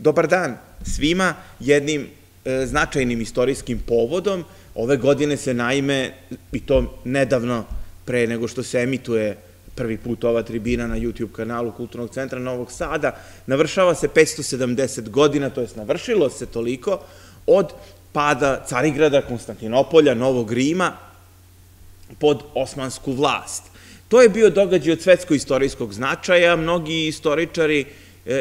Dobar dan svima, jednim e, značajnim istorijskim povodom. Ove godine se naime, i to nedavno pre nego što se emituje prvi put ova tribina na YouTube kanalu Kulturnog centra Novog Sada, navršava se 570 godina, to jest navršilo se toliko, od pada Carigrada, Konstantinopolja, Novog Rima pod osmansku vlast. To je bio događaj od svetsko-istorijskog značaja, mnogi istoričari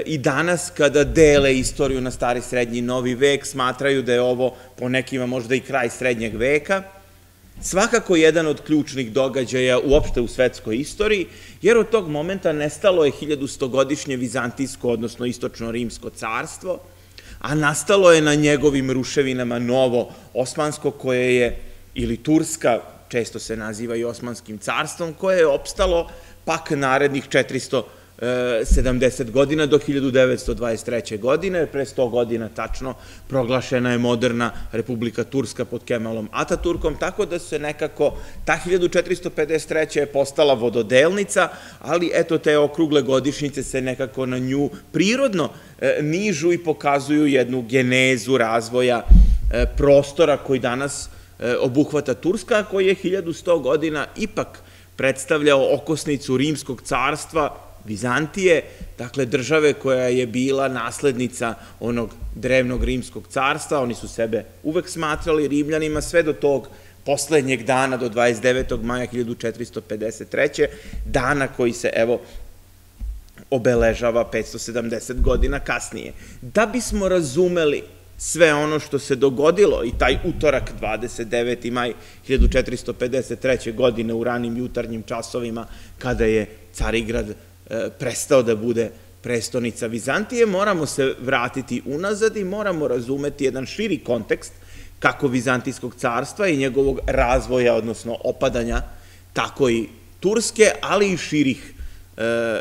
i danas kada dele istoriju na stari, srednji i novi vek, smatraju da je ovo po nekima možda i kraj srednjeg veka, svakako jedan od ključnih događaja uopšte u svetskoj istoriji, jer od tog momenta nestalo je 1100-godišnje vizantijsko, odnosno istočno-rimsko carstvo, a nastalo je na njegovim ruševinama novo osmansko koje je, ili Turska, često se naziva i osmanskim carstvom, koje je opstalo pak narednih 400 70 godina do 1923. godine, pre 100 godina tačno proglašena je moderna Republika Turska pod Kemalom Ataturkom, tako da se nekako ta 1453. je postala vododelnica, ali eto te okrugle godišnjice se nekako na nju prirodno e, nižu i pokazuju jednu genezu razvoja e, prostora koji danas e, obuhvata Turska, koji je 1100 godina ipak predstavljao okosnicu Rimskog carstva, Vizantije, dakle države koja je bila naslednica onog drevnog rimskog carstva, oni su sebe uvek smatrali rimljanima sve do tog poslednjeg dana, do 29. maja 1453. dana koji se, evo, obeležava 570 godina kasnije. Da bismo razumeli sve ono što se dogodilo i taj utorak 29. maj 1453. godine u ranim jutarnjim časovima kada je Carigrad prestao da bude prestonica Vizantije, moramo se vratiti unazad i moramo razumeti jedan širi kontekst kako Vizantijskog carstva i njegovog razvoja, odnosno opadanja, tako i Turske, ali i širih e,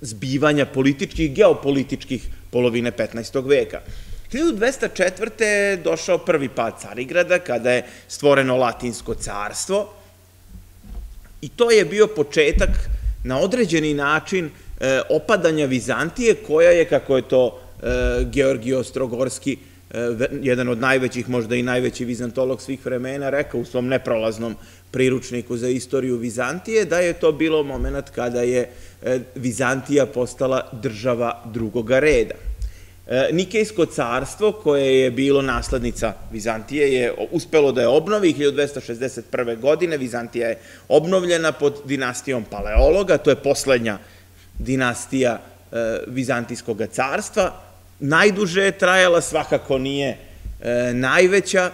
zbivanja političkih, geopolitičkih polovine 15. veka. 1204. je došao prvi pad Carigrada, kada je stvoreno Latinsko carstvo, i to je bio početak na određeni način e, opadanja Vizantije, koja je, kako je to e, Georgij Ostrogorski, e, jedan od najvećih, možda i najveći vizantolog svih vremena, rekao u svom neprolaznom priručniku za istoriju Vizantije, da je to bilo moment kada je Vizantija postala država drugoga reda. Nikejsko carstvo, koje je bilo naslednica Vizantije, je uspelo da je obnovi 1261. godine. Vizantija je obnovljena pod dinastijom Paleologa, to je poslednja dinastija e, Vizantijskog carstva. Najduže je trajala, svakako nije e, najveća,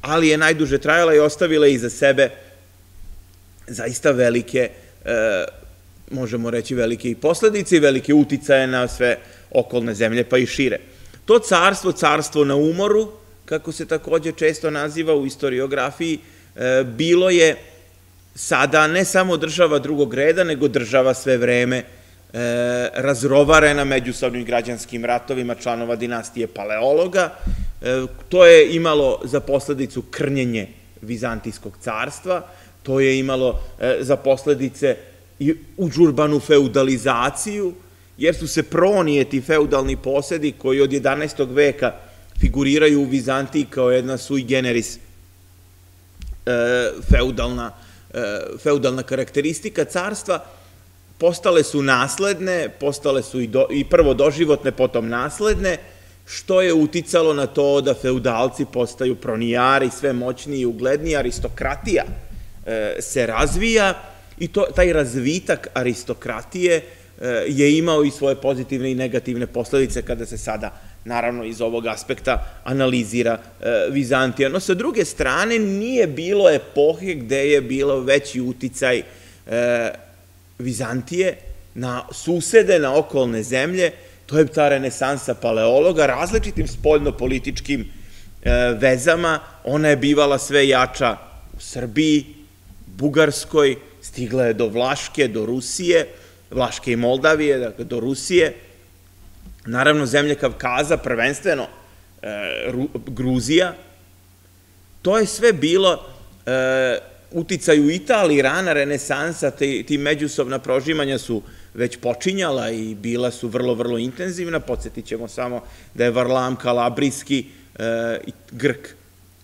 ali je najduže trajala i ostavila iza sebe zaista velike, e, možemo reći velike i posledice i velike uticaje na sve okolne zemlje, pa i šire. To carstvo, carstvo na umoru, kako se takođe često naziva u historiografiji, e, bilo je sada ne samo država drugog reda, nego država sve vreme e, razrovarena međusobnim građanskim ratovima članova dinastije Paleologa. E, to je imalo za posledicu krnjenje Vizantijskog carstva, to je imalo za posledice i uđurbanu feudalizaciju, jer su se pronijeti feudalni posedi koji od 11. veka figuriraju u Vizantiji kao jedna sui generis e, feudalna, e, feudalna karakteristika carstva, postale su nasledne, postale su i, do, i prvo doživotne, potom nasledne, što je uticalo na to da feudalci postaju pronijari, sve moćniji i ugledniji, aristokratija e, se razvija i to, taj razvitak aristokratije je imao i svoje pozitivne i negativne posledice kada se sada, naravno, iz ovog aspekta analizira eh, Vizantija. No, sa druge strane, nije bilo epohe gde je bilo veći uticaj eh, Vizantije na susede, na okolne zemlje, to je ta renesansa paleologa, različitim spoljno-političkim vezama, ona je bivala sve jača u Srbiji, Bugarskoj, stigla je do Vlaške, do Rusije, Vlaške i Moldavije, dakle, do Rusije, naravno zemlje Kavkaza, prvenstveno e, Gruzija, to je sve bilo e, uticaj u Italiji, rana renesansa, ti, ti međusobna prožimanja su već počinjala i bila su vrlo, vrlo intenzivna. Podsjetit ćemo samo da je Varlam Kalabrijski, e, Grk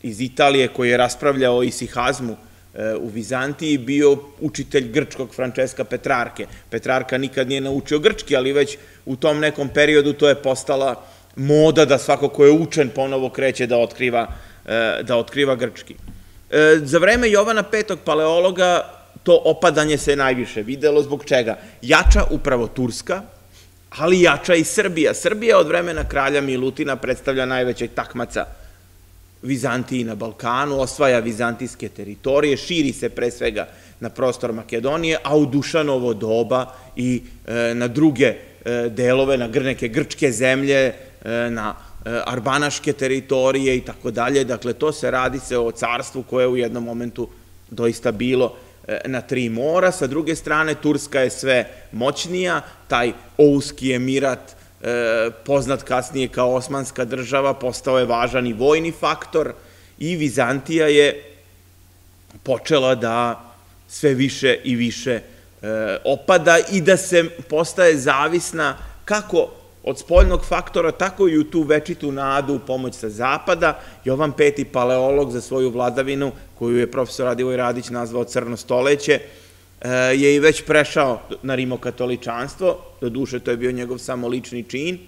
iz Italije, koji je raspravljao o isihazmu u Vizantiji, bio učitelj grčkog Francesca Petrarke. Petrarka nikad nije naučio grčki, ali već u tom nekom periodu to je postala moda da svako ko je učen ponovo kreće da otkriva, e, da otkriva grčki. E, za vreme Jovana petog paleologa to opadanje se najviše videlo, zbog čega? Jača upravo Turska, ali jača i Srbija. Srbija od vremena kralja Milutina predstavlja najvećeg takmaca Vizantiji na Balkanu, osvaja vizantijske teritorije, širi se pre svega na prostor Makedonije, a u Dušanovo doba i e, na druge e, delove, na neke grčke zemlje, e, na arbanaške teritorije i tako dalje. Dakle, to se radi se o carstvu koje je u jednom momentu doista bilo na tri mora, sa druge strane Turska je sve moćnija, taj Ouski emirat, poznat kasnije kao osmanska država, postao je važan i vojni faktor i Vizantija je počela da sve više i više e, opada i da se postaje zavisna kako od spoljnog faktora, tako i u tu večitu nadu u pomoć sa zapada. Jovan Peti, paleolog za svoju vladavinu, koju je profesor Radivoj Radić nazvao Crno stoleće, e, je i već prešao na rimokatoličanstvo, do duše to je bio njegov samo lični čin.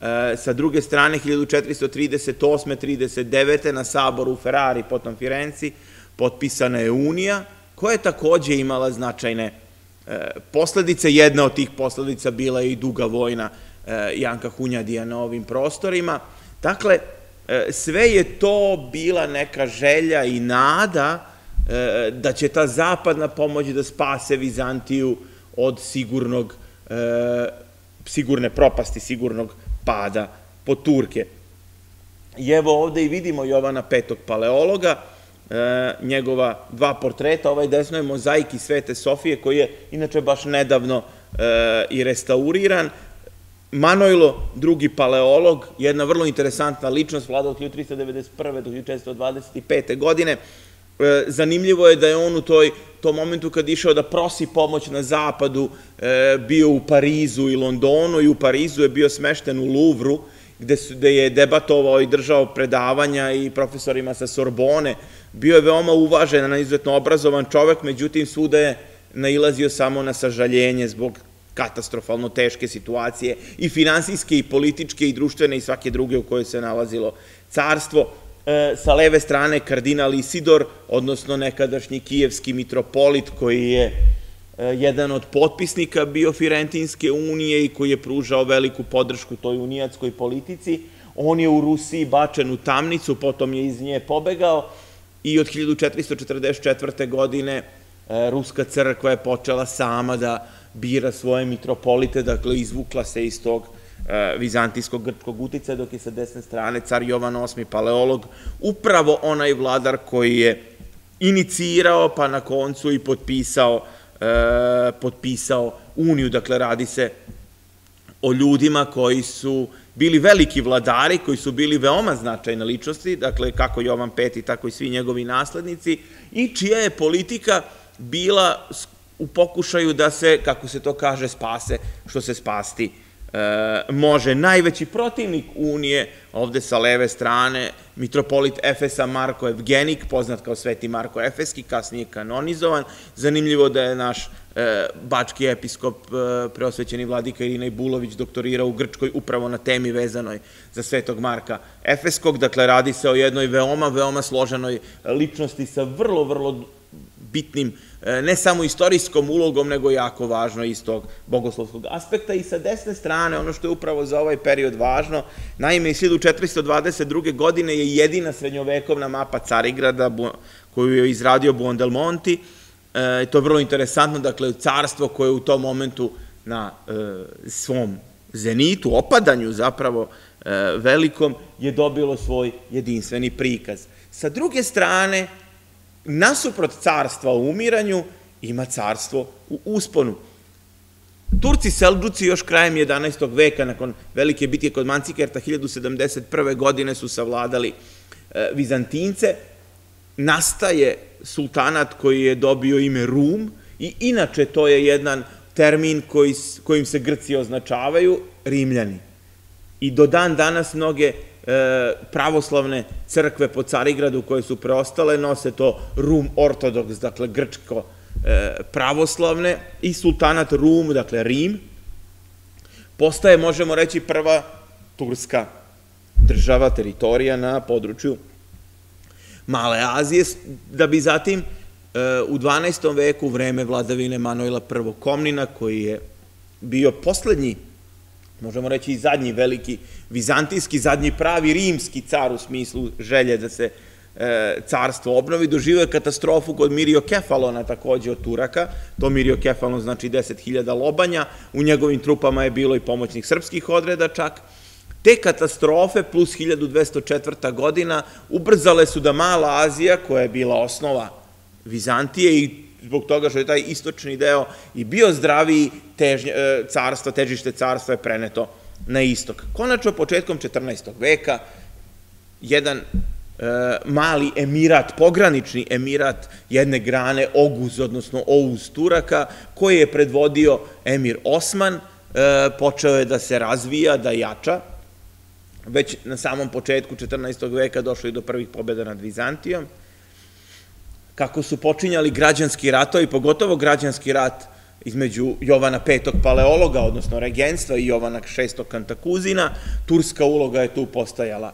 E, sa druge strane, 1438. 39. na saboru u Ferrari, potom Firenci, potpisana je Unija, koja je takođe imala značajne e, posledice. Jedna od tih posledica bila je i duga vojna Janka Hunjadija na ovim prostorima. Dakle, sve je to bila neka želja i nada da će ta zapadna pomoć da spase Vizantiju od sigurnog, sigurne propasti, sigurnog pada po Turke. I evo ovde i vidimo Jovana Petog paleologa, njegova dva portreta, ovaj desno je mozaik iz Svete Sofije, koji je inače baš nedavno i restauriran, Manojlo, drugi paleolog, jedna vrlo interesantna ličnost, vlada od 1391. do 1425. godine. E, zanimljivo je da je on u toj, tom momentu kad išao da prosi pomoć na zapadu, e, bio u Parizu i Londonu i u Parizu je bio smešten u Louvru, gde, su, gde je debatovao i držao predavanja i profesorima sa Sorbone. Bio je veoma uvažen, izuzetno obrazovan čovek, međutim svuda je nailazio samo na sažaljenje zbog katastrofalno teške situacije i finansijske i političke i društvene i svake druge u kojoj se nalazilo carstvo. E, sa leve strane kardinal Isidor, odnosno nekadašnji kijevski mitropolit koji je e, jedan od potpisnika bio Firentinske unije i koji je pružao veliku podršku toj unijatskoj politici. On je u Rusiji bačen u tamnicu, potom je iz nje pobegao i od 1444. godine e, Ruska crkva je počela sama da bira svoje mitropolite, dakle izvukla se iz tog e, vizantijskog grčkog utica, dok je sa desne strane car Jovan VIII paleolog, upravo onaj vladar koji je inicirao, pa na koncu i potpisao, e, potpisao uniju, dakle radi se o ljudima koji su bili veliki vladari, koji su bili veoma značajne ličnosti, dakle kako Jovan V, tako i svi njegovi naslednici, i čija je politika bila u pokušaju da se, kako se to kaže, spase što se spasti može. Najveći protivnik Unije, ovde sa leve strane, mitropolit Efesa Marko Evgenik, poznat kao Sveti Marko Efeski, kasnije kanonizovan. Zanimljivo da je naš e, bački episkop, e, preosvećeni vladika Irina Bulović, doktorirao u Grčkoj upravo na temi vezanoj za Svetog Marka Efeskog. Dakle, radi se o jednoj veoma, veoma složenoj ličnosti sa vrlo, vrlo bitnim E, ne samo istorijskom ulogom, nego jako važno iz tog bogoslovskog aspekta. I sa desne strane, ono što je upravo za ovaj period važno, naime, iz 1422. godine je jedina srednjovekovna mapa Carigrada koju je izradio Buondelmonti. E, to je vrlo interesantno, dakle, carstvo koje u tom momentu na e, svom zenitu, opadanju zapravo e, velikom, je dobilo svoj jedinstveni prikaz. Sa druge strane, nasuprot carstva u umiranju, ima carstvo u usponu. Turci Selđuci još krajem 11. veka, nakon velike bitke kod Mancikerta, 1071. godine su savladali e, Vizantince, nastaje sultanat koji je dobio ime Rum i inače to je jedan termin koji, kojim se Grci označavaju, Rimljani. I do dan danas mnoge pravoslavne crkve po Carigradu koje su preostale nose to Rum ortodoks, dakle grčko e, pravoslavne i sultanat Rum, dakle Rim, postaje, možemo reći, prva turska država, teritorija na području Male Azije, da bi zatim e, u 12. veku vreme vladavine Manuela I. Komnina, koji je bio poslednji, možemo reći i zadnji veliki vizantijski, zadnji pravi rimski car u smislu želje da se e, carstvo obnovi, doživio je katastrofu kod Mirio Kefalona, takođe od Turaka. To Mirio Kefalon znači 10.000 lobanja, u njegovim trupama je bilo i pomoćnih srpskih odreda čak, Te katastrofe plus 1204. godina ubrzale su da Mala Azija, koja je bila osnova Vizantije i zbog toga što je taj istočni deo i bio zdraviji težnje, e, carstva, težište carstva je preneto na istok. Konačno, početkom 14. veka, jedan e, mali emirat, pogranični emirat jedne grane Oguz, odnosno Ouz Turaka, koji je predvodio emir Osman, e, počeo je da se razvija, da jača, već na samom početku 14. veka došlo i do prvih pobjeda nad Vizantijom, kako su počinjali građanski ratovi, pogotovo građanski rat između Jovana V. paleologa, odnosno regenstva, i Jovana VI. Kantakuzina, turska uloga je tu postajala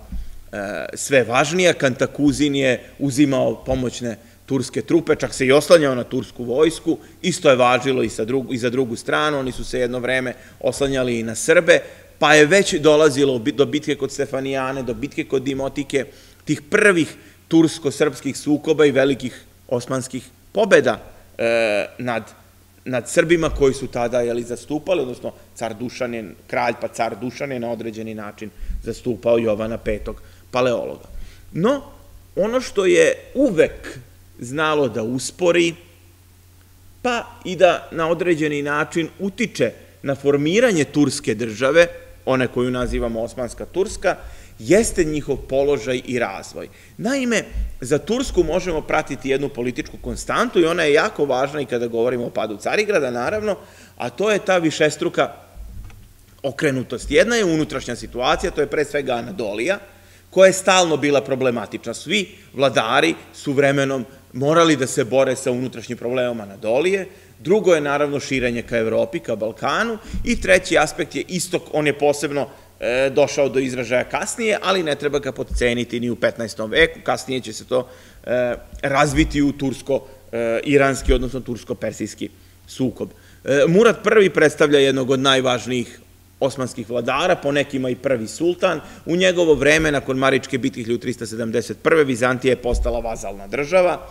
e, sve važnija. Kantakuzin je uzimao pomoćne turske trupe, čak se i oslanjao na tursku vojsku, isto je važilo i, sa drugu, i za drugu stranu, oni su se jedno vreme oslanjali i na Srbe, pa je već dolazilo do bitke kod Stefanijane, do bitke kod Dimotike, tih prvih tursko-srpskih sukoba i velikih osmanskih pobeda e, nad, nad Srbima koji su tada jeli, zastupali, odnosno car Dušan je, kralj pa car Dušan je na određeni način zastupao Jovana V. paleologa. No, ono što je uvek znalo da uspori, pa i da na određeni način utiče na formiranje turske države, one koju nazivamo Osmanska Turska, jeste njihov položaj i razvoj. Naime, za Tursku možemo pratiti jednu političku konstantu i ona je jako važna i kada govorimo o padu Carigrada, naravno, a to je ta višestruka okrenutost. Jedna je unutrašnja situacija, to je pre svega Anadolija, koja je stalno bila problematična. Svi vladari su vremenom morali da se bore sa unutrašnjim problemom Anadolije, Drugo je naravno širenje ka Evropi, ka Balkanu i treći aspekt je istok, on je posebno došao do izražaja kasnije, ali ne treba ga podceniti ni u 15. veku, kasnije će se to e, razviti u tursko-iranski, odnosno tursko-persijski sukob. E, Murat I predstavlja jednog od najvažnijih osmanskih vladara, po nekima i prvi sultan. U njegovo vreme, nakon Maričke bitke 1371. Vizantija je postala vazalna država,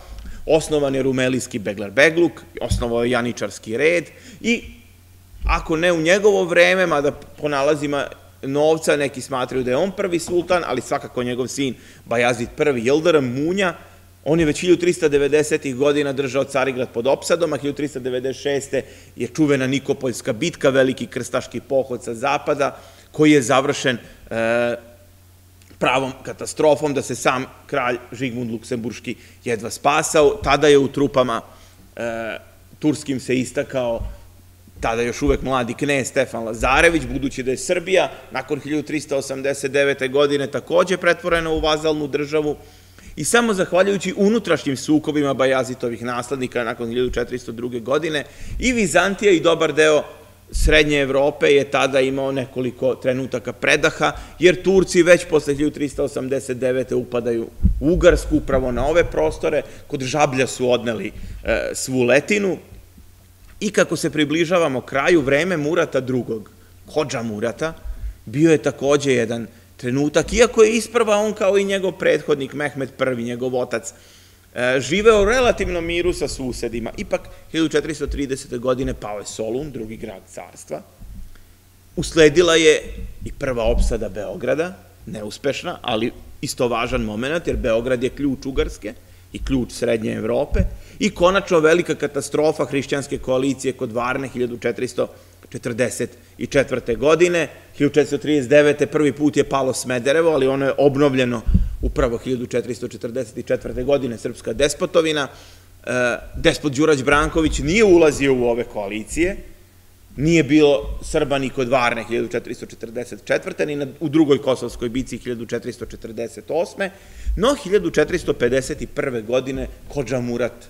osnovan je Rumelijski Begler-Begluk, osnovao je Janičarski red i ako ne u njegovo vreme, mada po nalazima novca neki smatraju da je on prvi sultan, ali svakako njegov sin Bajazid I, Jeldaram Munja, on je već 1390. godina držao Carigrad pod opsadom, a 1396. je čuvena Nikopoljska bitka, veliki krstaški pohod sa zapada, koji je završen e, pravom katastrofom, da se sam kralj Žigmund Luksemburški jedva spasao. Tada je u trupama e, turskim se istakao tada još uvek mladi knez Stefan Lazarević, budući da je Srbija nakon 1389. godine takođe pretvorena u vazalnu državu i samo zahvaljujući unutrašnjim sukobima Bajazitovih naslednika nakon 1402. godine i Vizantija i dobar deo Srednje Evrope je tada imao nekoliko trenutaka predaha, jer Turci već posle 1389. upadaju u Ugarsku, upravo na ove prostore, kod Žablja su odneli e, svu letinu i kako se približavamo kraju, vreme Murata II. Hođa Murata, bio je takođe jedan trenutak, iako je isprva on kao i njegov prethodnik Mehmed I, njegov otac, E, živeo u relativnom miru sa susedima. Ipak, 1430. godine pao je Solun, drugi grad carstva. Usledila je i prva opsada Beograda, neuspešna, ali isto važan moment, jer Beograd je ključ Ugarske i ključ Srednje Evrope. I konačno velika katastrofa hrišćanske koalicije kod Varne 1444. godine. 1439. prvi put je palo Smederevo, ali ono je obnovljeno upravo 1444. godine srpska despotovina, e, despot Đurađ Branković nije ulazio u ove koalicije, Nije bilo Srba ni kod Varne 1444. ni u drugoj kosovskoj bici 1448. No, 1451. godine Kođa Murat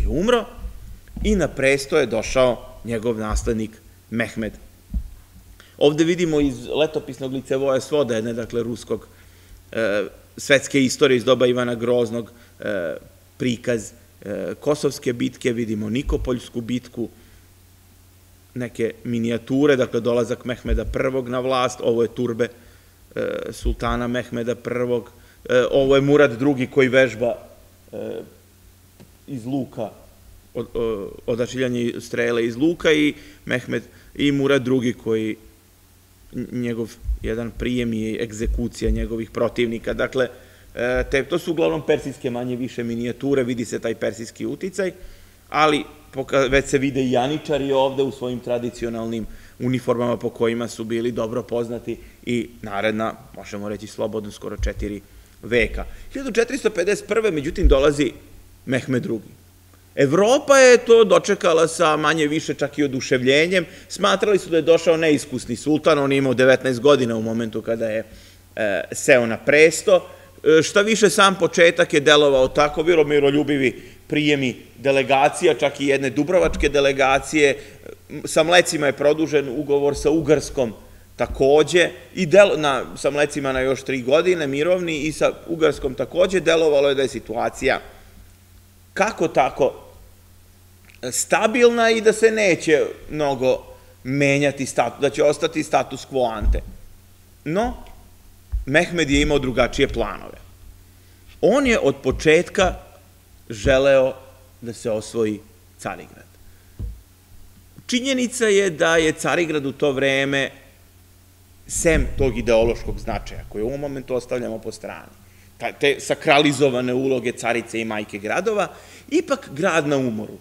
je umro i na presto je došao njegov naslednik Mehmed. Ovde vidimo iz letopisnog licevoja svoda jedne, dakle, ruskog e, svetske istorije iz doba Ivana Groznog, e, prikaz e, Kosovske bitke, vidimo Nikopoljsku bitku, neke minijature, dakle dolazak Mehmeda I na vlast, ovo je turbe e, sultana Mehmeda I, e, ovo je Murad II koji vežba e, iz luka, od, odašiljanje strele iz luka i Mehmed i Murad II koji njegov jedan prijem i egzekucija njegovih protivnika. Dakle, te, to su uglavnom persijske manje više minijature, vidi se taj persijski uticaj, ali već se vide i janičari ovde u svojim tradicionalnim uniformama po kojima su bili dobro poznati i naredna, možemo reći slobodno, skoro četiri veka. 1451. međutim dolazi Mehmed II. Evropa je to dočekala sa manje više čak i oduševljenjem. Smatrali su da je došao neiskusni sultan, on je imao 19 godina u momentu kada je e, seo na presto. E, šta više, sam početak je delovao tako, bilo miroljubivi prijemi delegacija, čak i jedne dubrovačke delegacije. Sa mlecima je produžen ugovor sa Ugarskom takođe i na, sa mlecima na još tri godine mirovni i sa Ugarskom takođe delovalo je da je situacija kako tako stabilna i da se neće mnogo menjati status, da će ostati status quo ante. No, Mehmed je imao drugačije planove. On je od početka želeo da se osvoji Carigrad. Činjenica je da je Carigrad u to vreme, sem tog ideološkog značaja, koje u ovom momentu ostavljamo po strani, te sakralizovane uloge carice i majke gradova, ipak grad na umoru.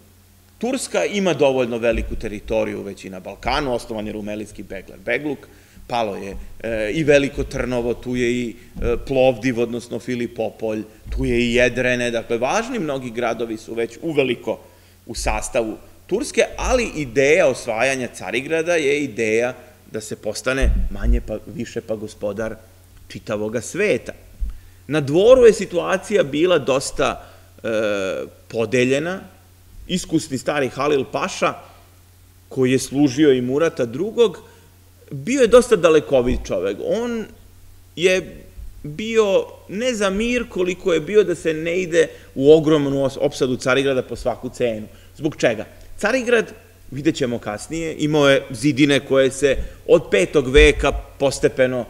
Turska ima dovoljno veliku teritoriju već i na Balkanu, osnovan je Rumelijski Begler Begluk, palo je e, i Veliko Trnovo, tu je i e, Plovdiv, odnosno Filipopolj, tu je i Jedrene, dakle, važni mnogi gradovi su već uveliko u sastavu Turske, ali ideja osvajanja Carigrada je ideja da se postane manje pa više pa gospodar čitavoga sveta. Na dvoru je situacija bila dosta e, podeljena, iskusni stari Halil Paša, koji je služio i Murata drugog, bio je dosta dalekovit čovek. On je bio ne za mir koliko je bio da se ne ide u ogromnu opsadu Carigrada po svaku cenu. Zbog čega? Carigrad, vidjet ćemo kasnije, imao je zidine koje se od petog veka postepeno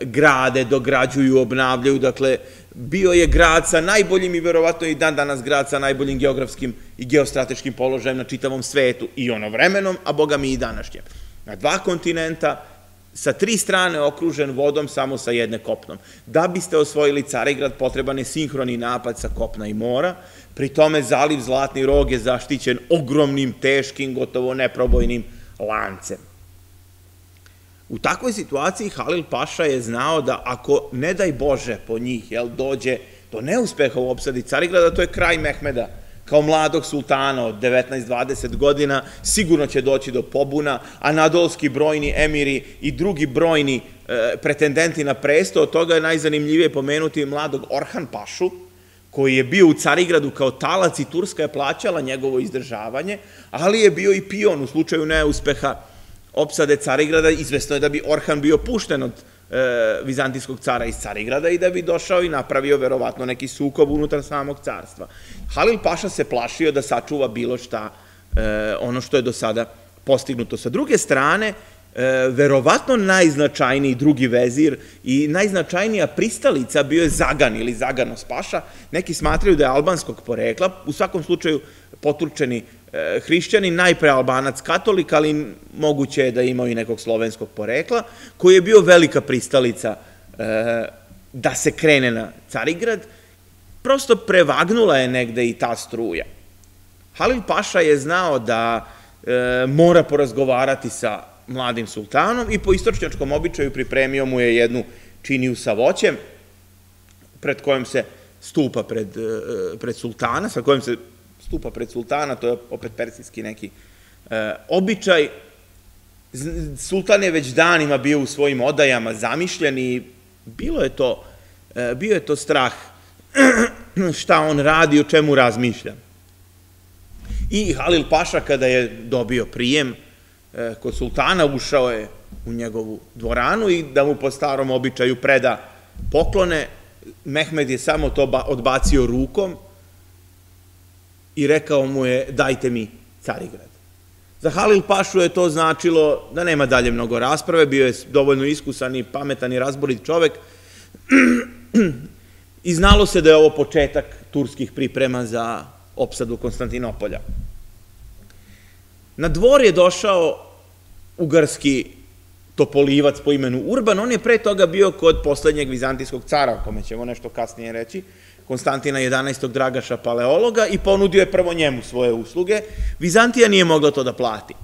grade, dograđuju, obnavljaju, dakle, bio je grad sa najboljim i verovatno i dan danas grad sa najboljim geografskim i geostrateškim položajem na čitavom svetu i ono vremenom, a boga mi i današnjem na dva kontinenta, sa tri strane okružen vodom, samo sa jedne kopnom. Da biste osvojili Carigrad, potreban je sinhroni napad sa kopna i mora, pri tome zaliv Zlatni rog je zaštićen ogromnim, teškim, gotovo neprobojnim lancem. U takvoj situaciji Halil Paša je znao da ako, ne daj Bože po njih, jel, dođe do neuspeha u opsadi Carigrada, to je kraj Mehmeda. Kao mladog sultana od 19-20 godina, sigurno će doći do pobuna, a nadolski brojni emiri i drugi brojni e, pretendenti na presto, od toga je najzanimljivije pomenuti mladog Orhan Pašu, koji je bio u Carigradu kao talac i Turska je plaćala njegovo izdržavanje, ali je bio i pion u slučaju neuspeha opsade Carigrada, izvesno je da bi Orhan bio pušten od e, vizantijskog cara iz Carigrada i da bi došao i napravio verovatno neki sukob unutar samog carstva. Halil Paša se plašio da sačuva bilo šta, e, ono što je do sada postignuto. Sa druge strane, e, verovatno najznačajniji drugi vezir i najznačajnija pristalica bio je Zagan ili Zaganos Paša. Neki smatraju da je albanskog porekla, u svakom slučaju poturčeni E, hrišćani, najpre albanac katolik, ali moguće je da imao i nekog slovenskog porekla, koji je bio velika pristalica e, da se krene na Carigrad, prosto prevagnula je negde i ta struja. Halil Paša je znao da e, mora porazgovarati sa mladim sultanom i po istočnjačkom običaju pripremio mu je jednu činiju sa voćem, pred kojom se stupa pred, pred sultana, sa kojom se stupa pred sultana, to je opet persijski neki e, običaj, Sultan je već danima bio u svojim odajama zamišljen i bilo je to, e, bio je to strah šta on radi, o čemu razmišlja. I Halil Paša kada je dobio prijem e, kod sultana, ušao je u njegovu dvoranu i da mu po starom običaju preda poklone, Mehmed je samo to odbacio rukom i rekao mu je dajte mi Carigrad. Za Halil Pašu je to značilo da nema dalje mnogo rasprave, bio je dovoljno iskusan i pametan i razborit čovek i znalo se da je ovo početak turskih priprema za opsadu Konstantinopolja. Na dvor je došao ugarski topolivac po imenu Urban, on je pre toga bio kod poslednjeg vizantijskog cara, o kome ćemo nešto kasnije reći, Konstantina 11. Dragaša Paleologa i ponudio je prvo njemu svoje usluge. Vizantija nije mogla to da plati.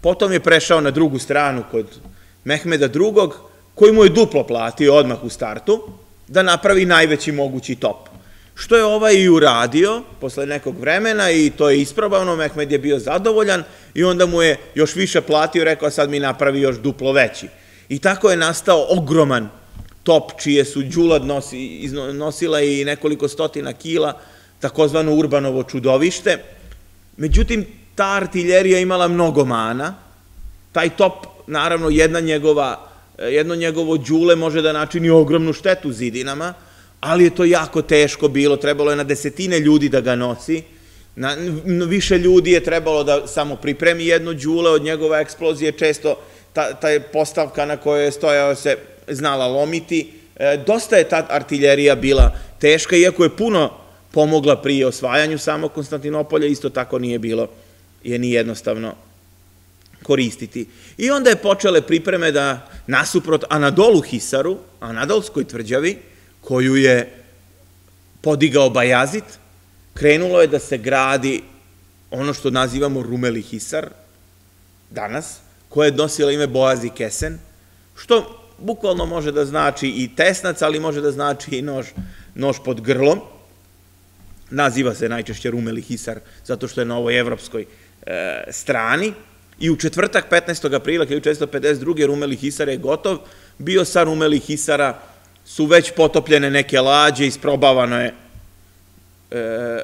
Potom je prešao na drugu stranu kod Mehmeda II. koji mu je duplo platio odmah u startu da napravi najveći mogući top. Što je ovaj i uradio posle nekog vremena i to je isprobavno, Mehmed je bio zadovoljan i onda mu je još više platio, rekao sad mi napravi još duplo veći. I tako je nastao ogroman top čije su džulad nosi, nosila i nekoliko stotina kila, takozvano Urbanovo čudovište. Međutim, ta artiljerija imala mnogo mana. Taj top, naravno, jedna njegova, jedno njegovo džule može da načini ogromnu štetu zidinama, ali je to jako teško bilo, trebalo je na desetine ljudi da ga nosi, na, više ljudi je trebalo da samo pripremi jedno džule, od njegova eksplozije često ta, ta postavka na kojoj je stojao se znala lomiti. E, dosta je ta artiljerija bila teška, iako je puno pomogla pri osvajanju samog Konstantinopolja, isto tako nije bilo, je ni jednostavno koristiti. I onda je počele pripreme da nasuprot Anadolu Hisaru, Anadolskoj tvrđavi, koju je podigao Bajazit, krenulo je da se gradi ono što nazivamo Rumeli Hisar, danas, koja je nosila ime Boazi Kesen, što bukvalno može da znači i tesnac, ali može da znači i nož, nož pod grlom. Naziva se najčešće rumeli hisar, zato što je na ovoj evropskoj e, strani. I u četvrtak, 15. aprila 1452. rumeli hisar je gotov. Bio sa rumeli hisara su već potopljene neke lađe, isprobavano je, e,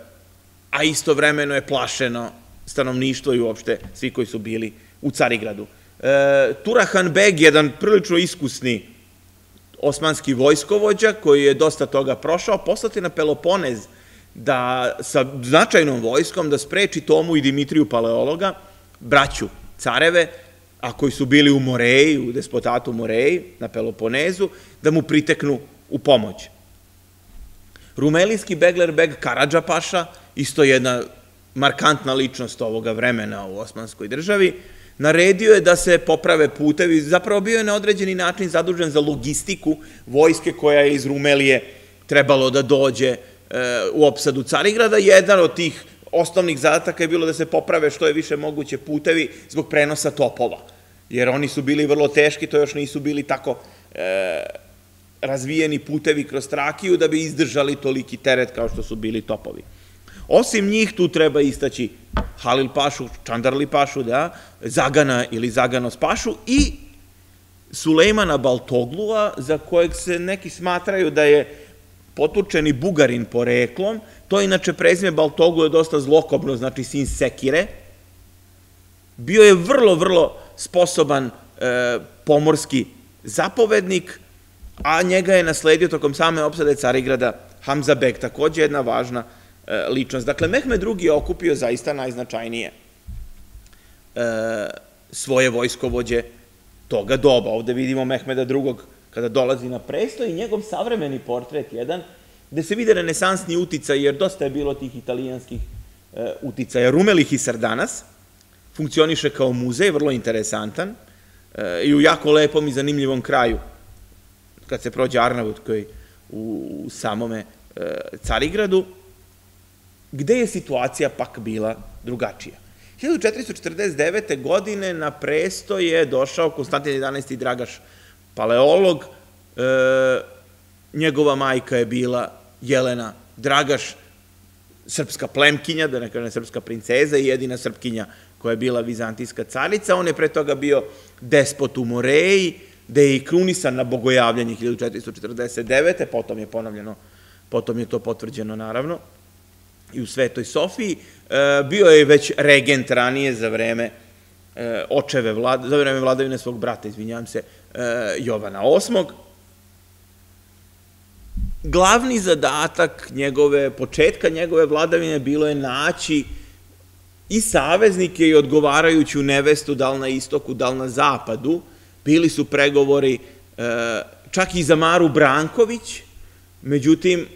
a istovremeno je plašeno stanovništvo i uopšte svi koji su bili u Carigradu. E, Turahan Beg, jedan prilično iskusni osmanski vojskovođa koji je dosta toga prošao, poslati na Peloponez da sa značajnom vojskom da spreči Tomu i Dimitriju Paleologa, braću careve, a koji su bili u Moreji, u despotatu Moreji, na Peloponezu, da mu priteknu u pomoć. Rumelijski Beglerbeg Karadža Paša, isto jedna markantna ličnost ovoga vremena u osmanskoj državi, naredio je da se poprave putevi, zapravo bio je na određeni način zadužen za logistiku vojske koja je iz Rumelije trebalo da dođe e, u opsadu Carigrada. Jedan od tih osnovnih zadataka je bilo da se poprave što je više moguće putevi zbog prenosa topova, jer oni su bili vrlo teški, to još nisu bili tako e, razvijeni putevi kroz Trakiju da bi izdržali toliki teret kao što su bili topovi. Osim njih, tu treba istaći Halil Pašu, Čandarli Pašu, da, Zagana ili Zaganos Pašu i Sulejmana Baltoglua, za kojeg se neki smatraju da je potučeni bugarin poreklom, to inače prezime Baltoglu je dosta zlokobno, znači sin Sekire, bio je vrlo, vrlo sposoban e, pomorski zapovednik, a njega je nasledio tokom same opsade Carigrada Hamza Beg, takođe jedna važna ličnost. Dakle, Mehmed II je okupio zaista najznačajnije e, svoje vojskovođe toga doba. Ovde vidimo Mehmeda II kada dolazi na presto i njegov savremeni portret jedan, gde se vide renesansni uticaj, jer dosta je bilo tih italijanskih e, uticaja. Rumeli Hisar danas funkcioniše kao muzej, vrlo interesantan, i u jako lepom i zanimljivom kraju, kad se prođe Arnavut koji u samome Carigradu, gde je situacija pak bila drugačija. 1449. godine na presto je došao Konstantin 11. Dragaš Paleolog, e, njegova majka je bila Jelena Dragaš, srpska plemkinja, da ne kažem srpska princeza i jedina srpkinja koja je bila vizantijska carica. On je pre toga bio despot u Moreji, gde je i krunisan na bogojavljanje 1449. Potom je ponovljeno, potom je to potvrđeno naravno i u Svetoj Sofiji. E, bio je već regent ranije za vreme e, očeve vlade, za vreme vladavine svog brata, izvinjavam se, e, Jovana VIII. Glavni zadatak njegove, početka njegove vladavine bilo je naći i saveznike i odgovarajuću nevestu, da li na istoku, da li na zapadu. Bili su pregovori čak i za Maru Branković, međutim,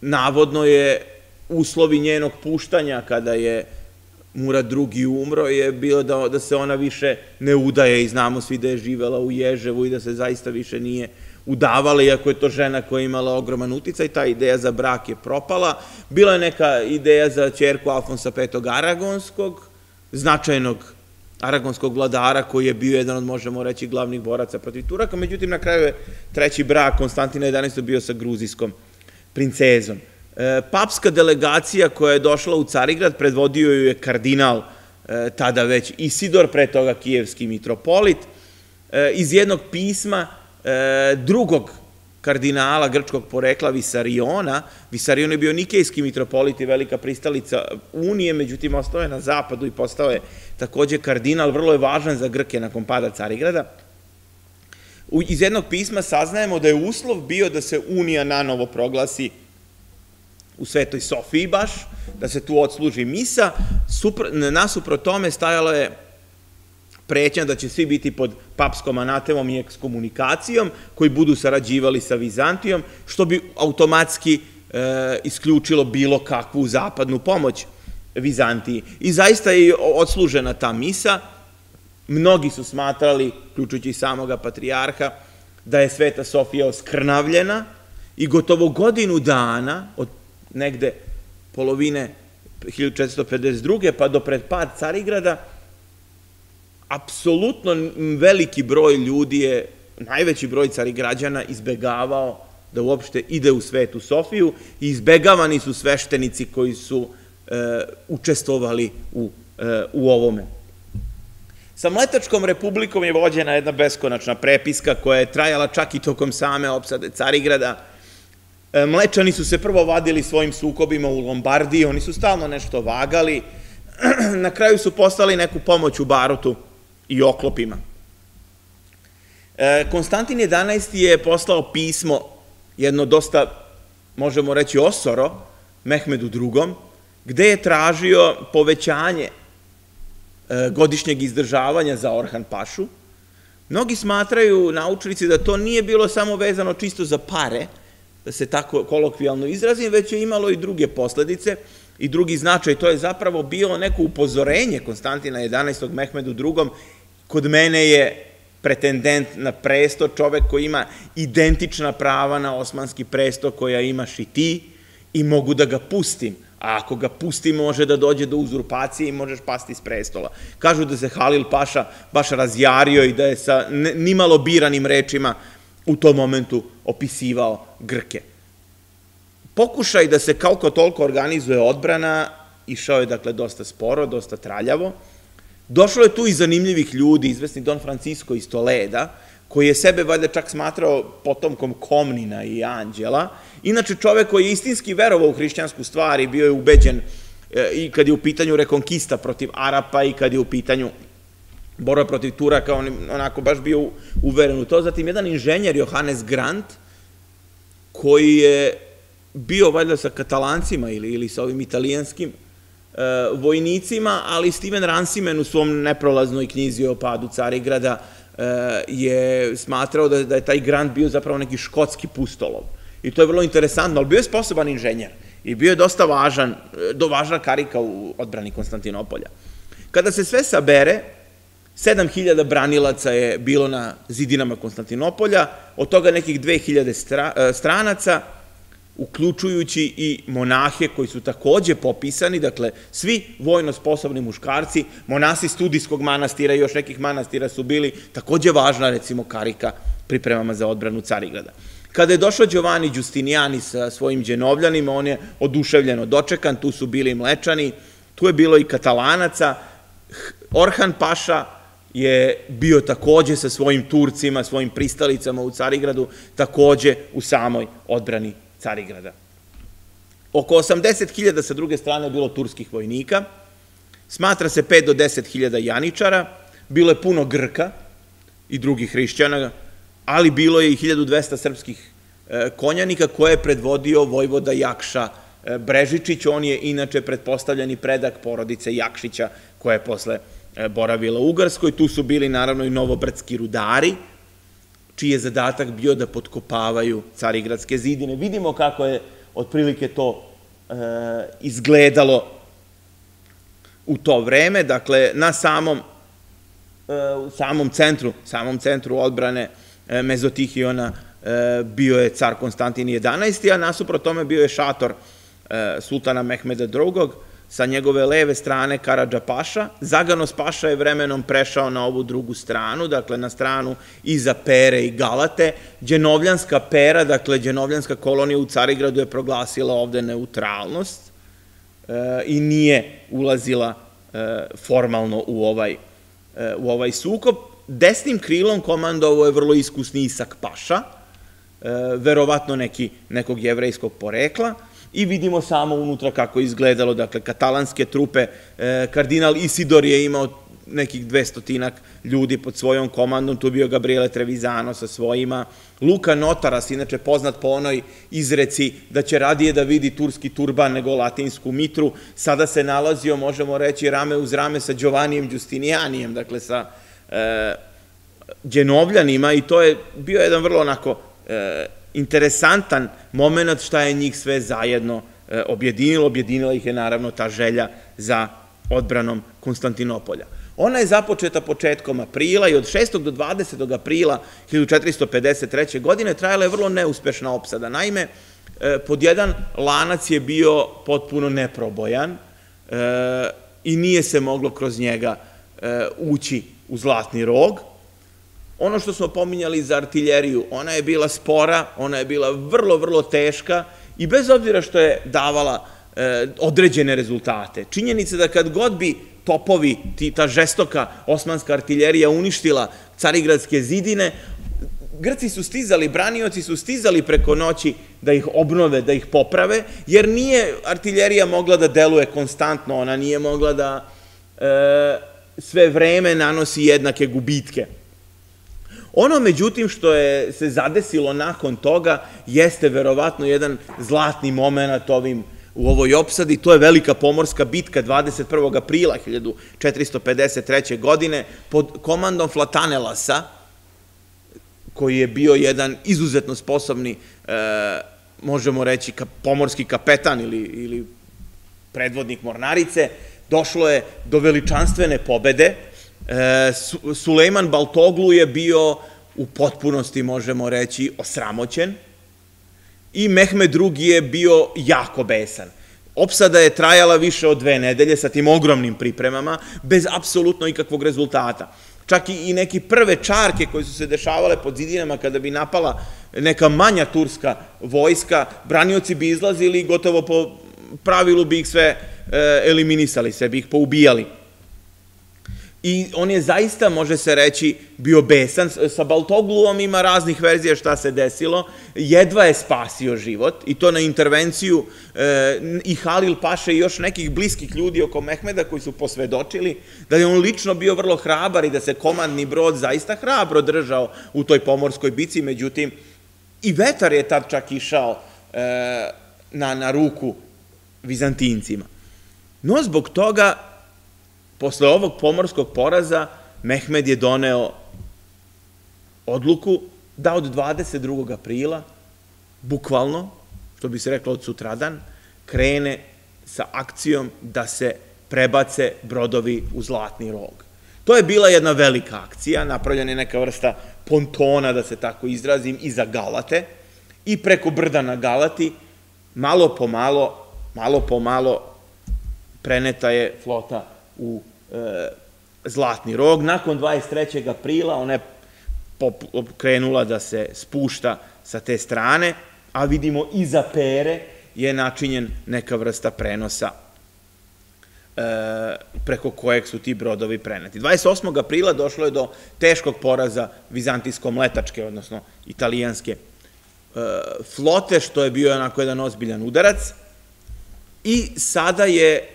navodno je uslovi njenog puštanja kada je Murad II. umro je bilo da, da se ona više ne udaje i znamo svi da je živela u Ježevu i da se zaista više nije udavala, iako je to žena koja je imala ogroman uticaj, ta ideja za brak je propala. Bila je neka ideja za čerku Alfonsa V. Aragonskog, značajnog aragonskog vladara koji je bio jedan od, možemo reći, glavnih boraca protiv Turaka, međutim na kraju je treći brak Konstantina 11. bio sa gruzijskom princezom. E, papska delegacija koja je došla u Carigrad, predvodio ju je kardinal, e, tada već Isidor, pre toga kijevski mitropolit, e, iz jednog pisma drugog kardinala grčkog porekla Visariona. Visarion je bio nikejski mitropolit i velika pristalica Unije, međutim ostao je na zapadu i postao je takođe kardinal, vrlo je važan za Grke nakon pada Carigrada. Iz jednog pisma saznajemo da je uslov bio da se Unija nanovo proglasi u Svetoj Sofiji baš, da se tu odsluži misa, nasupro tome stajalo je prećanja da će svi biti pod papskom anatemom i ekskomunikacijom, koji budu sarađivali sa Vizantijom, što bi automatski e, isključilo bilo kakvu zapadnu pomoć Vizantiji. I zaista je odslužena ta misa, mnogi su smatrali, ključujući samoga patrijarha, da je Sveta Sofija oskrnavljena i gotovo godinu dana od negde polovine 1452. pa do pred pad Carigrada, apsolutno veliki broj ljudi je, najveći broj carigrađana izbegavao da uopšte ide u Svetu Sofiju i izbegavani su sveštenici koji su e, učestvovali u, e, u ovome. Sa Mletačkom republikom je vođena jedna beskonačna prepiska koja je trajala čak i tokom same opsade Carigrada, mlečani su se prvo vadili svojim sukobima u Lombardiji, oni su stalno nešto vagali, na kraju su postali neku pomoć u barutu i oklopima. E, Konstantin 11. je poslao pismo, jedno dosta, možemo reći, osoro, Mehmedu II. gde je tražio povećanje e, godišnjeg izdržavanja za Orhan Pašu. Mnogi smatraju, naučnici, da to nije bilo samo vezano čisto za pare, da se tako kolokvijalno izrazim, već je imalo i druge posledice i drugi značaj. To je zapravo bilo neko upozorenje Konstantina 11. Mehmedu II. Kod mene je pretendent na presto, čovek koji ima identična prava na osmanski presto koja imaš i ti i mogu da ga pustim. A ako ga pustim, može da dođe do uzurpacije i možeš pasti iz prestola. Kažu da se Halil Paša baš razjario i da je sa nimalo biranim rečima u tom momentu opisivao Grke. Pokušaj da se kako toliko organizuje odbrana išao je dakle dosta sporo, dosta traljavo. Došlo je tu i zanimljivih ljudi, izvesni Don Francisco iz Toleda, koji je sebe valjda čak smatrao potomkom Komnina i Anđela. Inače čovek koji je istinski verovao u hrišćansku stvar i bio je ubeđen e, i kad je u pitanju rekonkista protiv Arapa i kad je u pitanju borba protiv Turaka, on onako baš bio uveren u to. Zatim jedan inženjer, Johannes Grant, koji je bio valjda sa katalancima ili, ili sa ovim italijanskim e, vojnicima, ali Steven Ransimen u svom neprolaznoj knjizi o padu Carigrada e, je smatrao da, da je taj Grant bio zapravo neki škotski pustolov. I to je vrlo interesantno, ali bio je sposoban inženjer i bio je dosta važan, do važna karika u odbrani Konstantinopolja. Kada se sve sabere, 7000 branilaca je bilo na zidinama Konstantinopolja, od toga nekih 2000 e, stranaca, uključujući i monahe koji su takođe popisani, dakle, svi vojno sposobni muškarci, monasi studijskog manastira i još nekih manastira su bili takođe važna, recimo, karika pripremama za odbranu Carigrada. Kada je došao Giovanni Giustiniani sa svojim dženovljanima, on je oduševljeno dočekan, tu su bili mlečani, tu je bilo i katalanaca, Orhan Paša je bio takođe sa svojim Turcima, svojim pristalicama u Carigradu, takođe u samoj odbrani Carigrada. Oko 80.000 sa druge strane bilo turskih vojnika, smatra se 5 do 10.000 janičara, bilo je puno Grka i drugih hrišćana, ali bilo je i 1200 srpskih e, konjanika koje je predvodio vojvoda Jakša e, Brežičić, on je inače pretpostavljeni predak porodice Jakšića koja je posle boravila u Ugarskoj, tu su bili naravno i novobrdski rudari, čiji je zadatak bio da potkopavaju carigradske zidine. Vidimo kako je otprilike to izgledalo u to vreme, dakle, na samom, u samom centru, samom centru odbrane E, Mezotihiona e, bio je car Konstantin 11. a nasuprot tome bio je šator e, sultana Mehmeda II. Sa njegove leve strane Karadža Paša. Zaganos Paša je vremenom prešao na ovu drugu stranu, dakle na stranu iza Pere i Galate. Dženovljanska Pera, dakle Dženovljanska kolonija u Carigradu je proglasila ovde neutralnost i nije ulazila formalno u ovaj, u ovaj sukob desnim krilom komandovao je vrlo iskusni Isak Paša, e, verovatno neki, nekog jevrejskog porekla, i vidimo samo unutra kako je izgledalo, dakle, katalanske trupe, e, kardinal Isidor je imao nekih dvestotinak ljudi pod svojom komandom, tu bio Gabriele Trevizano sa svojima, Luka Notaras, inače poznat po onoj izreci da će radije da vidi turski turban nego latinsku mitru, sada se nalazio, možemo reći, rame uz rame sa Giovannijem Giustinianijem, dakle sa e, dženovljanima i to je bio jedan vrlo onako e, interesantan moment šta je njih sve zajedno e, objedinilo. Objedinila ih je naravno ta želja za odbranom Konstantinopolja. Ona je započeta početkom aprila i od 6. do 20. aprila 1453. godine trajala je vrlo neuspešna opsada. Naime, e, pod jedan lanac je bio potpuno neprobojan e, i nije se moglo kroz njega ući u Zlatni rog. Ono što smo pominjali za artiljeriju, ona je bila spora, ona je bila vrlo, vrlo teška i bez obzira što je davala e, određene rezultate. Činjenica da kad god bi topovi, ti, ta žestoka osmanska artiljerija uništila carigradske zidine, Grci su stizali, branioci su stizali preko noći da ih obnove, da ih poprave, jer nije artiljerija mogla da deluje konstantno, ona nije mogla da e, sve vreme nanosi jednake gubitke. Ono, međutim, što je se zadesilo nakon toga, jeste verovatno jedan zlatni moment ovim u ovoj opsadi, to je velika pomorska bitka 21. aprila 1453. godine pod komandom Flatanelasa, koji je bio jedan izuzetno sposobni, e, možemo reći, pomorski kapetan ili, ili predvodnik mornarice, došlo je do veličanstvene pobede. E, Sulejman Baltoglu je bio u potpunosti, možemo reći, osramoćen i Mehmed II je bio jako besan. Opsada je trajala više od dve nedelje sa tim ogromnim pripremama, bez apsolutno ikakvog rezultata. Čak i neke prve čarke koje su se dešavale pod zidinama kada bi napala neka manja turska vojska, branioci bi izlazili i gotovo po pravilu bi ih sve E, eliminisali se, bi ih poubijali. I on je zaista, može se reći, bio besan. Sa Baltogluom ima raznih verzija šta se desilo. Jedva je spasio život i to na intervenciju e, i Halil Paše i još nekih bliskih ljudi oko Mehmeda koji su posvedočili da je on lično bio vrlo hrabar i da se komandni brod zaista hrabro držao u toj pomorskoj bici. Međutim, i vetar je tad čak išao e, na, na ruku Vizantincima. No, zbog toga, posle ovog pomorskog poraza, Mehmed je doneo odluku da od 22. aprila, bukvalno, što bi se reklo od sutradan, krene sa akcijom da se prebace brodovi u Zlatni rog. To je bila jedna velika akcija, napravljena je neka vrsta pontona, da se tako izrazim, iza Galate i preko brda na Galati, malo po malo, malo po malo preneta je flota u Zlatni rog. Nakon 23. aprila ona je krenula da se spušta sa te strane, a vidimo iza pere je načinjen neka vrsta prenosa. preko kojeg su ti brodovi preneti. 28. aprila došlo je do teškog poraza vizantijskom letačke, odnosno italijanske flote, što je bio onako jedan ozbiljan udarac. I sada je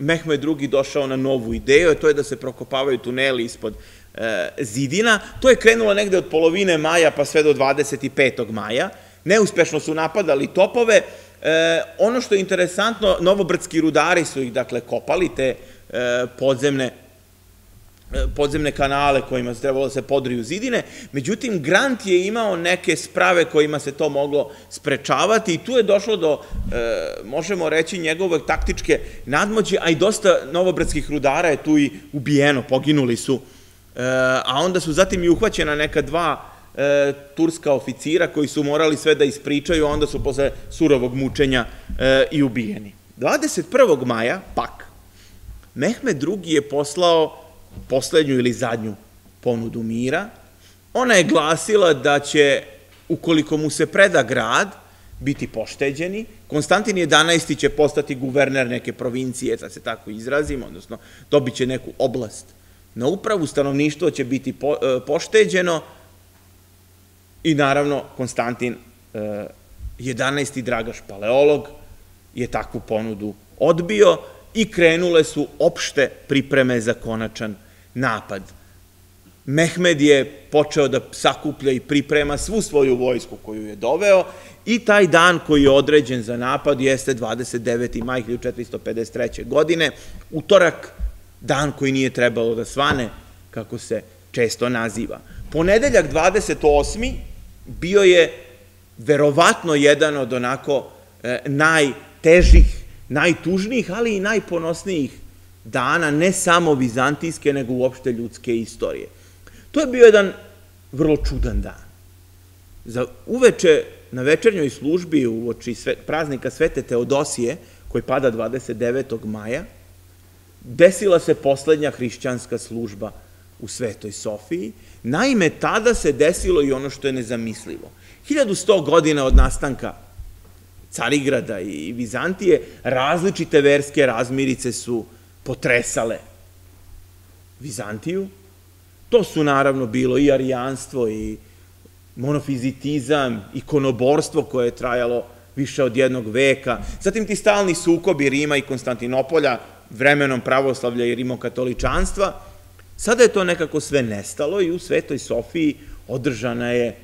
Mehmed II. došao na novu ideju, to je da se prokopavaju tuneli ispod e, zidina. To je krenulo negde od polovine maja pa sve do 25. maja. Neuspešno su napadali topove. E, ono što je interesantno, novobrdski rudari su ih, dakle, kopali, te e, podzemne podzemne kanale kojima se trebalo da se podriju zidine, međutim Grant je imao neke sprave kojima se to moglo sprečavati i tu je došlo do, e, možemo reći, njegove taktičke nadmoće, a i dosta novobradskih rudara je tu i ubijeno, poginuli su, e, a onda su zatim i uhvaćena neka dva e, turska oficira koji su morali sve da ispričaju, a onda su posle surovog mučenja i ubijeni. 21. maja, pak, Mehmed II. je poslao poslednju ili zadnju ponudu mira. Ona je glasila da će, ukoliko mu se preda grad, biti pošteđeni. Konstantin 11. će postati guverner neke provincije, da se tako izrazimo, odnosno dobit će neku oblast na upravu, stanovništvo će biti e, pošteđeno i naravno Konstantin e, 11. Dragaš Paleolog je takvu ponudu odbio i krenule su opšte pripreme za konačan napad. Mehmed je počeo da sakuplja i priprema svu svoju vojsku koju je doveo i taj dan koji je određen za napad jeste 29. maj 1453. godine, utorak, dan koji nije trebalo da svane, kako se često naziva. Ponedeljak 28. bio je verovatno jedan od onako e, najtežih najtužnijih, ali i najponosnijih dana, ne samo vizantijske, nego uopšte ljudske istorije. To je bio jedan vrlo čudan dan. Za uveče na večernjoj službi u oči praznika Svete Teodosije, koji pada 29. maja, desila se poslednja hrišćanska služba u Svetoj Sofiji. Naime, tada se desilo i ono što je nezamislivo. 1100 godina od nastanka Carigrada i Vizantije, različite verske razmirice su potresale Vizantiju. To su naravno bilo i arijanstvo i monofizitizam, ikonoborstvo koje je trajalo više od jednog veka, zatim ti stalni sukobi Rima i Konstantinopolja, vremenom pravoslavlja i rimokatoličanstva, sada je to nekako sve nestalo i u Svetoj Sofiji održana je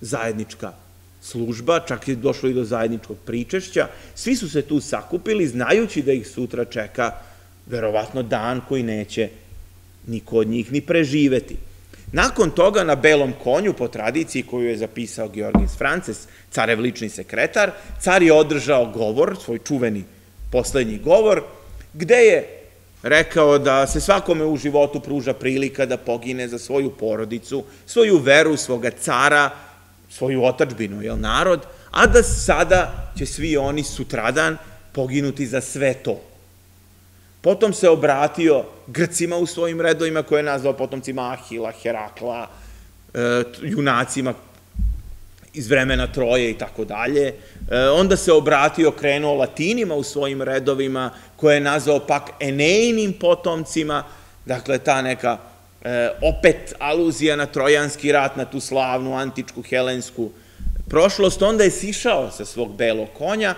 zajednička služba, čak je došlo i do zajedničkog pričešća. Svi su se tu sakupili, znajući da ih sutra čeka verovatno dan koji neće niko od njih ni preživeti. Nakon toga na belom konju, po tradiciji koju je zapisao Georgis Frances, carev lični sekretar, car je održao govor, svoj čuveni poslednji govor, gde je rekao da se svakome u životu pruža prilika da pogine za svoju porodicu, svoju veru, svoga cara, svoju otačbinu, jel, narod, a da sada će svi oni sutradan poginuti za sve to. Potom se obratio Grcima u svojim redovima koje je nazvao potomcima Ahila, Herakla, e, junacima iz vremena Troje i tako dalje. E, onda se obratio, krenuo Latinima u svojim redovima koje je nazvao pak Enejnim potomcima, dakle ta neka e, opet aluzija na trojanski rat, na tu slavnu antičku helensku prošlost, onda je sišao sa svog belog konja,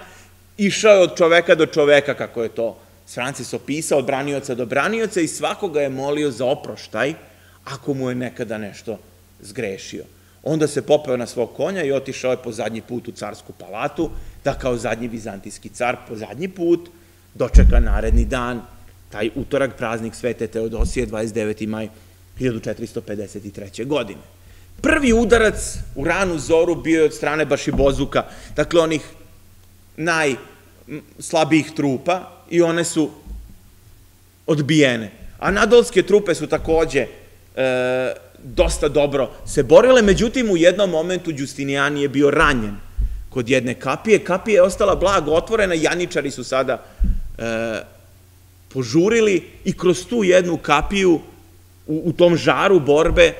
išao je od čoveka do čoveka, kako je to Francis opisao, od branioca do branioca i svakoga je molio za oproštaj ako mu je nekada nešto zgrešio. Onda se popeo na svog konja i otišao je po zadnji put u carsku palatu, da kao zadnji vizantijski car po zadnji put dočeka naredni dan, taj utorak praznik Svete Teodosije, 29. maj 1453. godine. Prvi udarac u ranu zoru bio je od strane Bašibozuka, dakle onih najslabijih trupa i one su odbijene. A nadolske trupe su takođe e, dosta dobro se borile, međutim u jednom momentu Đustinijan je bio ranjen kod jedne kapije. Kapija je ostala blago otvorena, janičari su sada e, požurili i kroz tu jednu kapiju u, u tom žaru borbe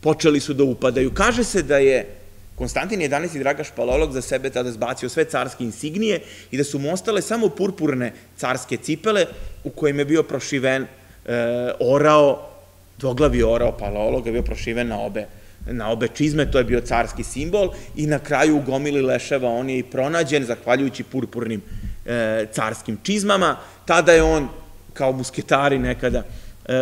počeli su da upadaju. Kaže se da je Konstantin 11. Dragaš Palolog za sebe tada zbacio sve carske insignije i da su mu ostale samo purpurne carske cipele u kojim je bio prošiven e, orao, dvoglavi orao Palolog je bio prošiven na obe na obe čizme, to je bio carski simbol i na kraju u gomili leševa on je i pronađen zahvaljujući purpurnim e, carskim čizmama. Tada je on, kao musketari nekada,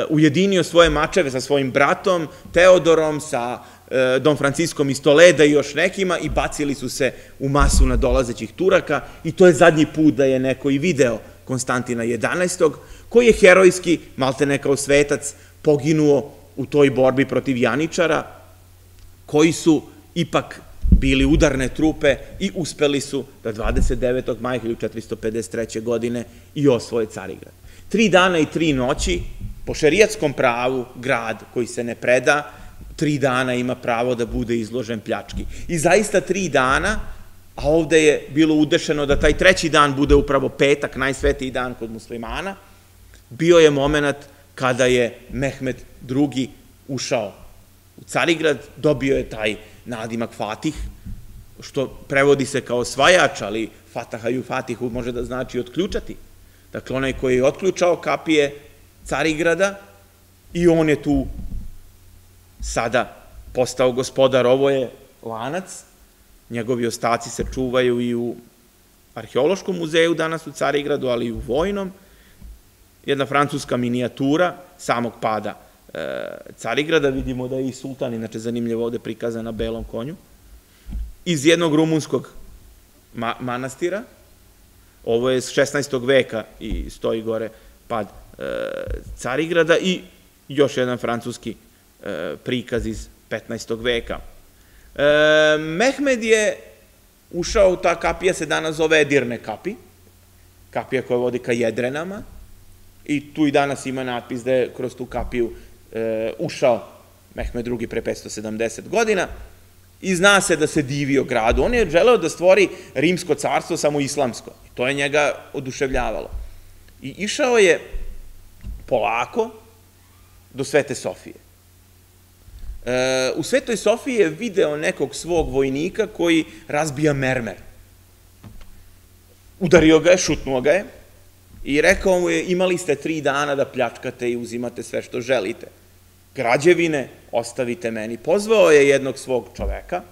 ujedinio svoje mačeve sa svojim bratom, Teodorom, sa e, Don Franciskom iz Toleda i još nekima i bacili su se u masu na dolazećih Turaka i to je zadnji put da je neko i video Konstantina 11. koji je herojski, malte ne kao svetac, poginuo u toj borbi protiv Janičara, koji su ipak bili udarne trupe i uspeli su da 29. maja 1453. godine i osvoje Carigrad. Tri dana i tri noći, po šerijatskom pravu, grad koji se ne preda, tri dana ima pravo da bude izložen pljački. I zaista tri dana, a ovde je bilo udešeno da taj treći dan bude upravo petak, najsvetiji dan kod muslimana, bio je moment kada je Mehmed II. ušao u Carigrad, dobio je taj nadimak Fatih, što prevodi se kao svajač, ali Fatahaju Fatihu može da znači otključati. Dakle, onaj koji je otključao kapije Carigrada i on je tu sada postao gospodar. Ovo je lanac, njegovi ostaci se čuvaju i u arheološkom muzeju danas u Carigradu, ali i u vojnom. Jedna francuska minijatura samog pada e, Carigrada, vidimo da je i sultan, inače zanimljivo ovde prikazan na belom konju, iz jednog rumunskog ma manastira, ovo je iz 16. veka i stoji gore pad Carigrada i još jedan francuski e, prikaz iz 15. veka. E, Mehmed je ušao, ta kapija se danas zove Edirne kapi, kapija koja vodi ka Jedrenama, i tu i danas ima natpis da je kroz tu kapiju e, ušao Mehmed II. pre 570 godina i zna se da se divio gradu. On je želeo da stvori rimsko carstvo samo islamsko. To je njega oduševljavalo. I išao je polako do Svete Sofije. E, u Svetoj Sofiji je video nekog svog vojnika koji razbija mermer. Udario ga je, šutnuo ga je i rekao mu je imali ste tri dana da pljačkate i uzimate sve što želite građevine ostavite meni. Pozvao je jednog svog čoveka,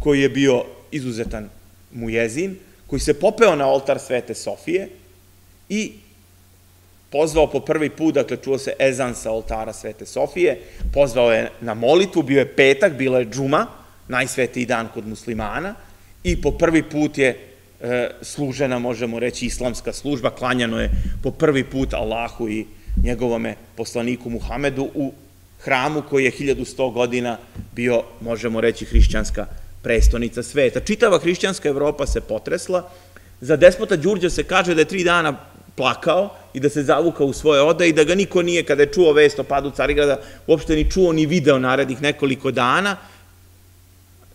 koji je bio izuzetan mujezin, koji se popeo na oltar Svete Sofije i pozvao po prvi put, dakle čuo se ezan sa oltara Svete Sofije, pozvao je na molitvu, bio je petak, bila je džuma, najsvetiji dan kod muslimana, i po prvi put je e, služena, možemo reći, islamska služba, klanjano je po prvi put Allahu i njegovome poslaniku Muhamedu u hramu koji je 1100 godina bio, možemo reći, hrišćanska prestonica sveta. Čitava hrišćanska Evropa se potresla. Za despota Đurđa se kaže da je tri dana plakao i da se zavukao u svoje ode i da ga niko nije, kada je čuo vest o padu Carigrada, uopšte ni čuo ni video narednih nekoliko dana.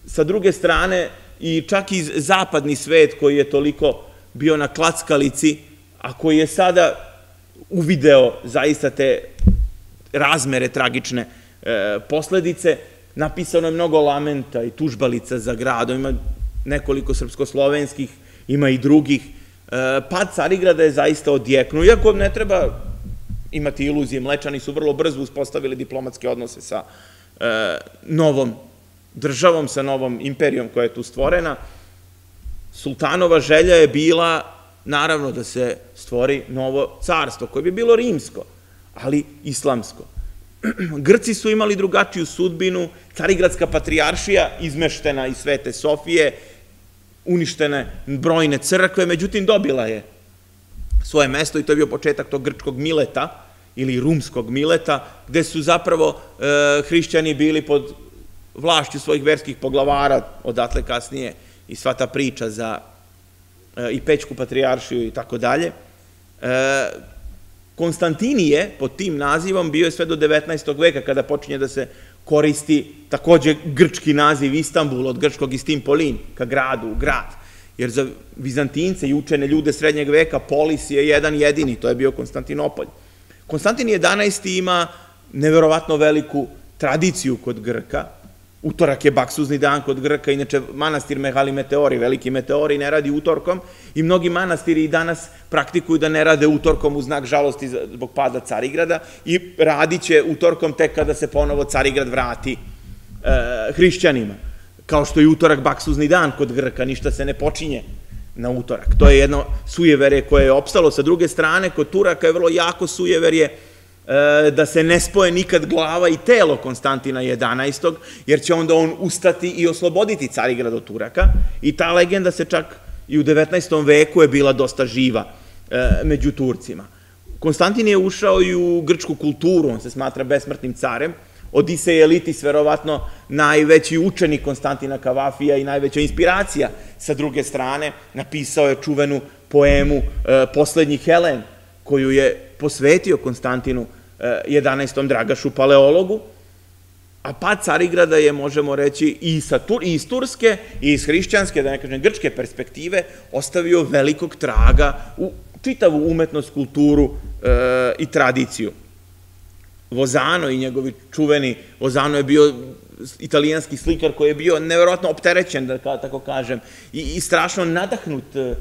Sa druge strane, i čak i zapadni svet koji je toliko bio na klackalici, a koji je sada uvideo zaista te razmere tragične e, posledice. Napisano je mnogo lamenta i tužbalica za gradom, ima nekoliko srpsko-slovenskih, ima i drugih. E, pad Carigrada je zaista odjeknuo, iako ne treba imati iluzije, mlečani su vrlo brzo uspostavili diplomatske odnose sa e, novom državom, sa novom imperijom koja je tu stvorena. Sultanova želja je bila naravno da se stvori novo carstvo, koje bi bilo rimsko, ali islamsko. Grci su imali drugačiju sudbinu, Carigradska patrijaršija izmeštena iz Svete Sofije, uništene brojne crkve, međutim dobila je svoje mesto i to je bio početak tog grčkog mileta ili rumskog mileta, gde su zapravo e, hrišćani bili pod vlašću svojih verskih poglavara, odatle kasnije i sva ta priča za E, i Pećku patrijaršiju i tako dalje. E, Konstantinije pod tim nazivom bio je sve do 19. veka kada počinje da se koristi takođe grčki naziv Istanbul od grčkog Istimpolin ka gradu, grad. Jer za Vizantince i učene ljude srednjeg veka polis je jedan jedini, to je bio Konstantinopolj. Konstantin 11. ima neverovatno veliku tradiciju kod Grka Utorak je baksuzni dan kod Grka, inače manastir Mehali Meteori, veliki meteori, ne radi utorkom i mnogi manastiri i danas praktikuju da ne rade utorkom u znak žalosti zbog pada Carigrada i radit će utorkom tek kada se ponovo Carigrad vrati e, hrišćanima. Kao što je utorak baksuzni dan kod Grka, ništa se ne počinje na utorak. To je jedno sujeverje koje je opstalo. Sa druge strane, kod Turaka je vrlo jako sujeverje da se ne spoje nikad glava i telo Konstantina 11. jer će onda on ustati i osloboditi Carigrad od Turaka i ta legenda se čak i u 19. veku je bila dosta živa e, među Turcima. Konstantin je ušao i u grčku kulturu, on se smatra besmrtnim carem, Odisej Elitis, verovatno najveći učenik Konstantina Kavafija i najveća inspiracija sa druge strane, napisao je čuvenu poemu e, Poslednji Helen, koju je posvetio Konstantinu 11. Dragašu Paleologu, a pad Carigrada je, možemo reći, i, sa, i iz Turske, i iz hrišćanske, da ne kažem, grčke perspektive, ostavio velikog traga u čitavu umetnost, kulturu e, i tradiciju. Vozano i njegovi čuveni, Vozano je bio italijanski slikar koji je bio neverovatno opterećen, da tako kažem, i, strašno nadahnut e,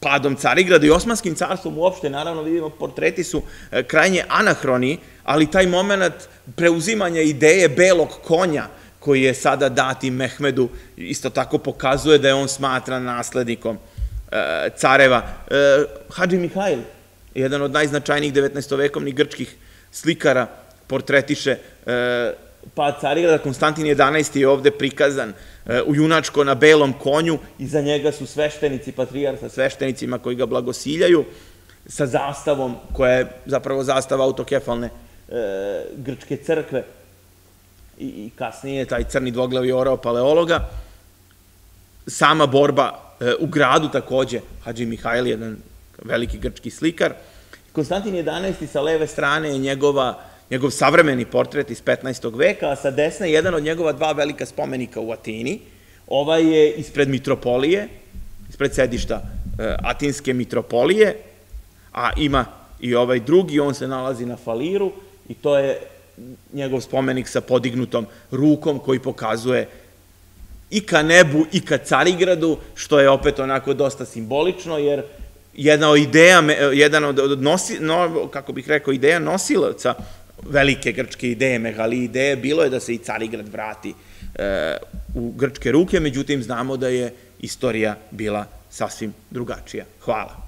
padom Carigrada i Osmanskim carstvom uopšte, naravno vidimo, portreti su e, krajnje anahroni, ali taj moment preuzimanja ideje belog konja, koji je sada dati Mehmedu, isto tako pokazuje da je on smatran naslednikom e, careva. E, Hadži Mihajl, jedan od najznačajnijih 19. grčkih slikara, portretiše pad Carigrada, Konstantin 11. je ovde prikazan e, u junačko na belom konju, iza njega su sveštenici, patrijar sa sveštenicima koji ga blagosiljaju, sa zastavom, koja je zapravo zastava autokefalne e, grčke crkve, i, i kasnije taj crni dvoglavi orao paleologa. Sama borba e, u gradu takođe, Hadži Mihajl, jedan veliki grčki slikar. Konstantin 11. sa leve strane je njegova njegov savremeni portret iz 15. veka, a sa desne jedan od njegova dva velika spomenika u Atini. Ovaj je ispred mitropolije, ispred sedišta e, Atinske mitropolije, a ima i ovaj drugi, on se nalazi na Faliru i to je njegov spomenik sa podignutom rukom koji pokazuje i ka nebu i ka Carigradu, što je opet onako dosta simbolično, jer jedna od ideja, jedan od nosi, no, kako bih rekao, ideja nosilaca velike grčke ideje, megali ideje, bilo je da se i Carigrad vrati e, u grčke ruke, međutim znamo da je istorija bila sasvim drugačija. Hvala.